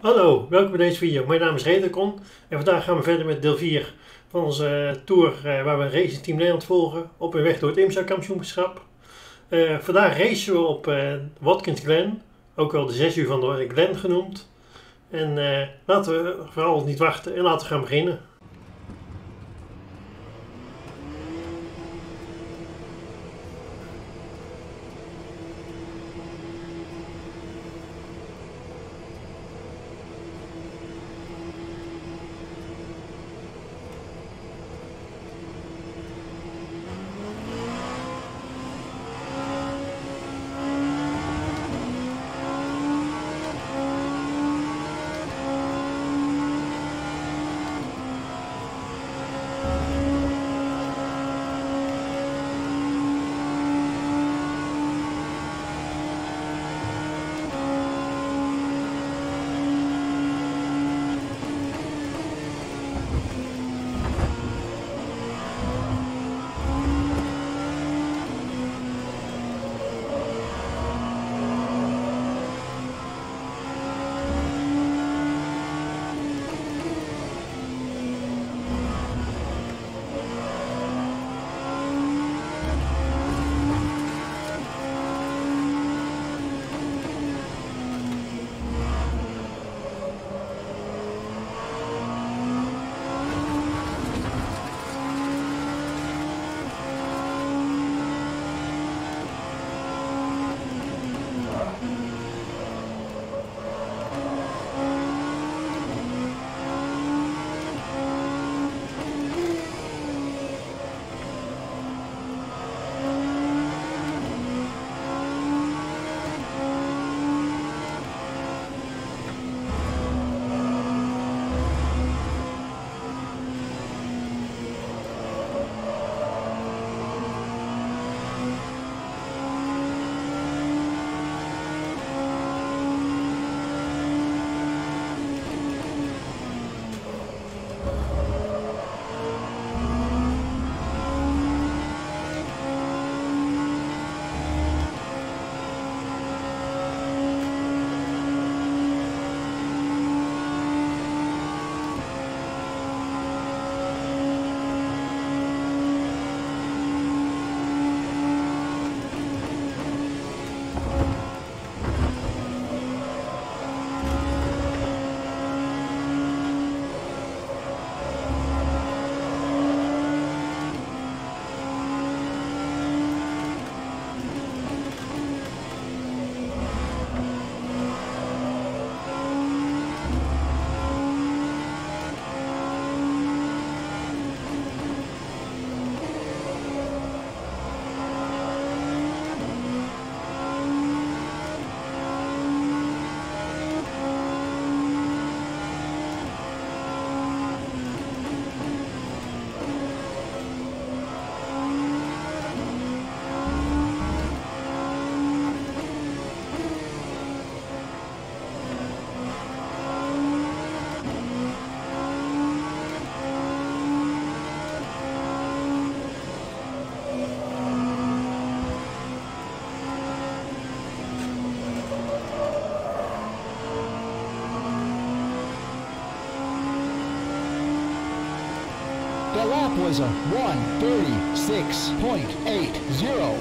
Hallo, welkom bij deze video. Mijn naam is Redecon en vandaag gaan we verder met deel 4 van onze tour uh, waar we Racing Team Nederland volgen op een weg door het IMSA kampioenschap. Uh, vandaag racen we op Watkins Glen, ook wel de 6 uur van de Glen genoemd. En laten we vooral niet wachten en laten we gaan beginnen. The lap was a 136.80.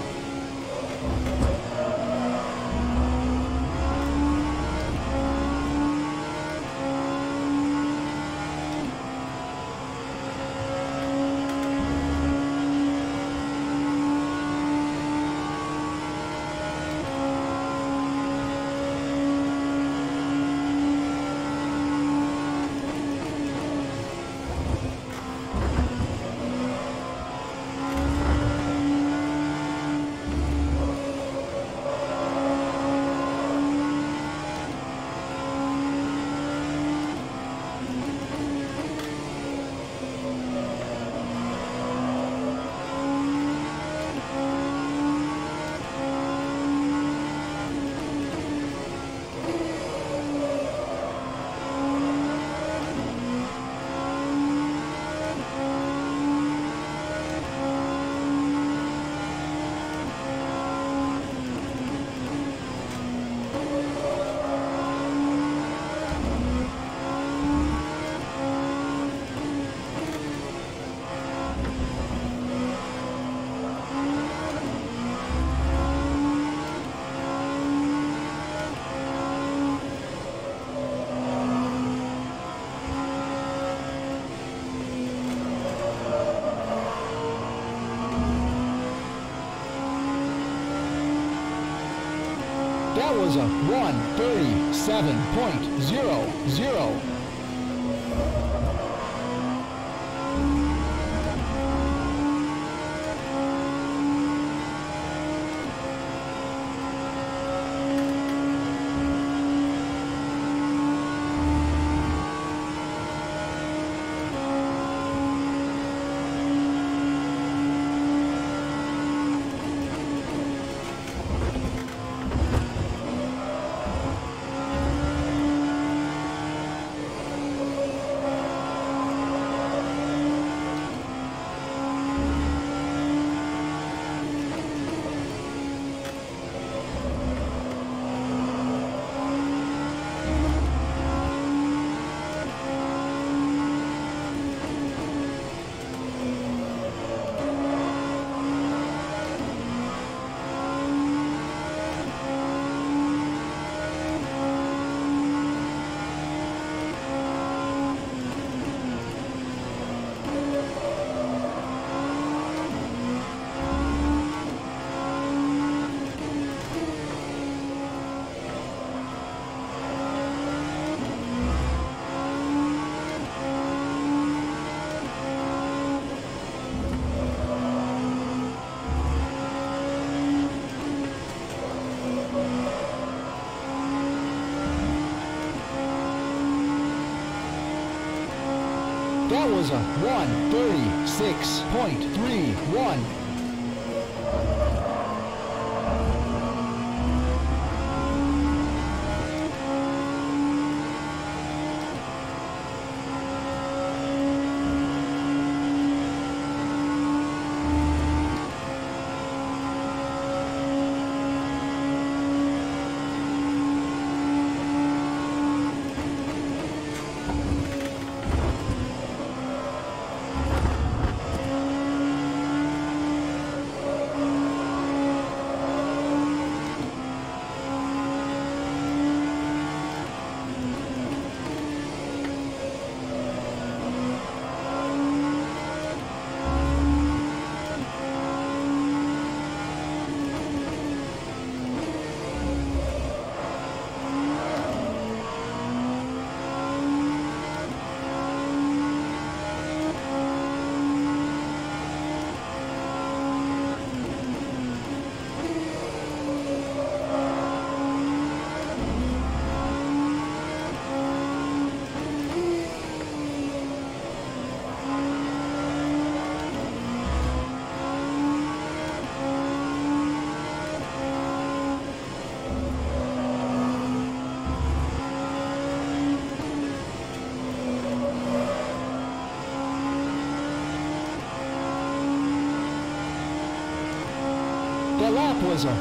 was a 137.00. That was a 136.31. The lap was a 135.70.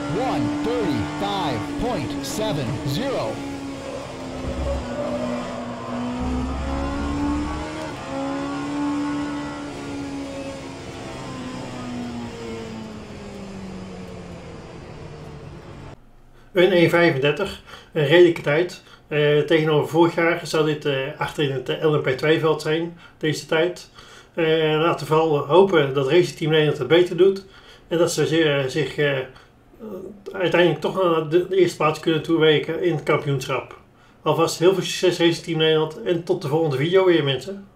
Een 1.35, een redelijke tijd. Eh, tegenover vorig jaar zou dit eh, achter in het LMP2-veld zijn, deze tijd. Eh, laten we vooral hopen dat Racing Team Nederland het beter doet. En dat ze zi- zich eh, uiteindelijk toch naar de, de eerste plaats kunnen toewerken in het kampioenschap. Alvast heel veel succes Racing Team Nederland en tot de volgende video weer mensen.